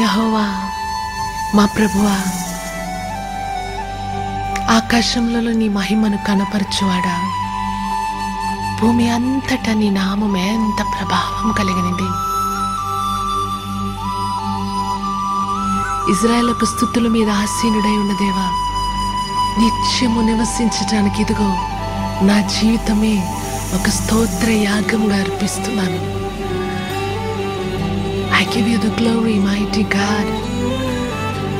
యహోవా మా ప్రభువా ఆకాశంలో నీ మహిమను కనపరచువాడా? భూమి అంతటా నీ నామం ఎంత ప్రభావం కలిగినది? ఇజ్రాయెల్ పుస్తుతుల మీద ఆసీనుడై ఉన్న దేవా నిత్యము నివసించటానికి ఇదిగో నా జీవితమే ఒక స్తోత్ర యాగంగా అర్పిస్తున్నాను. I give you the glory mighty God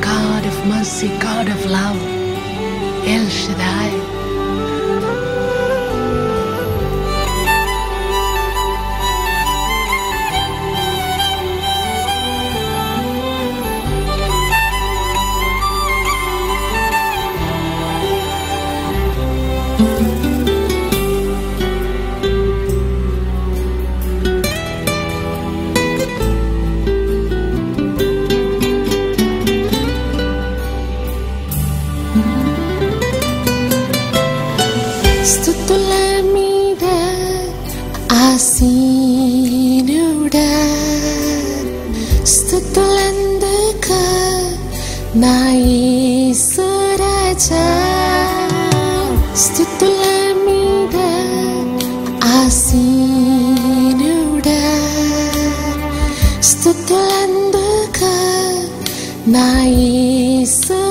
God of mercy God of love El Shaddai கிறிஸ்துக்குள்ள மீத ஆசீனுட ஸ்துத்துலந்துக்க நாயேசுராஜா ஸ்துத்துல மீத ஆசீனுட ஸ்துத்துலந்துக்க நாயேசு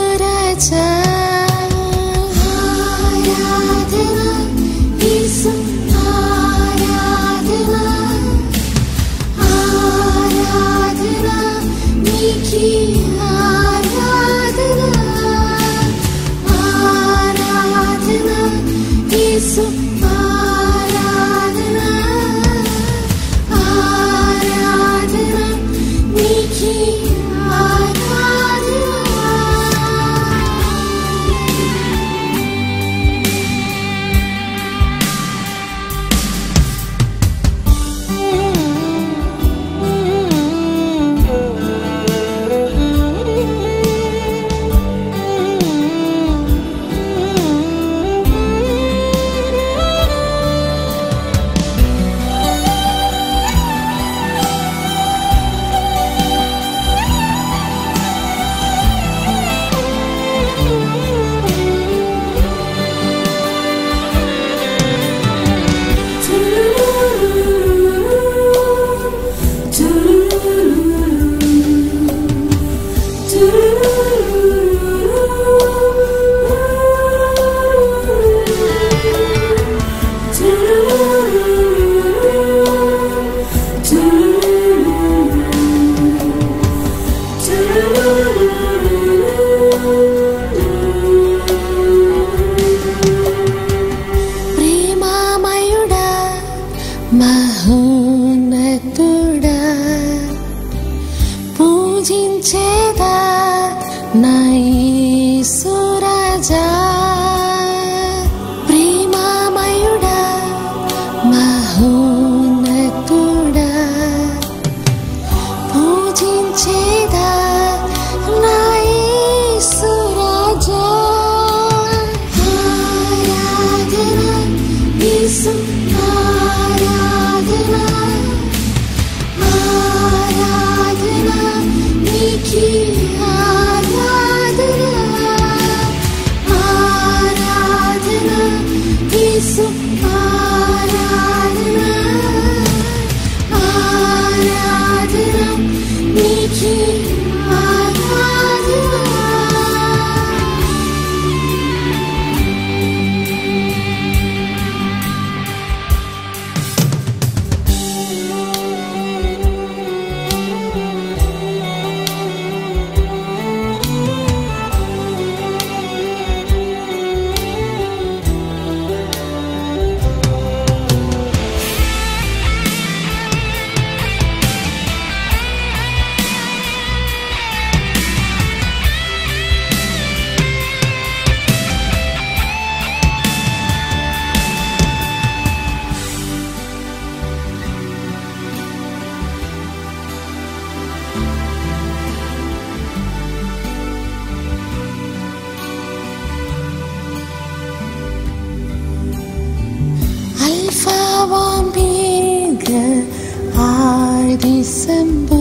ప్రేమామయుడా మహోన్నతుడా పూజించేదా నా యేసురాజా isso. December.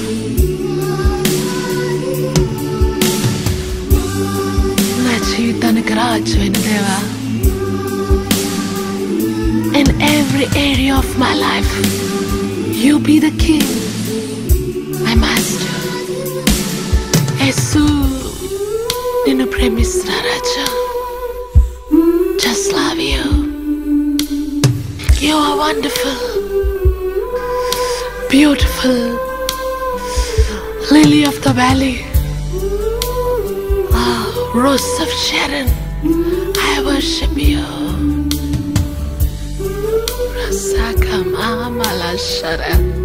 with Raju Deva in every area of my life. You be the king, my master. Esu ninu premisra Raja. Just love you. You are wonderful, beautiful, lily of the valley. Ah rose of Sharon. I worship you. Rasaka mama la shara.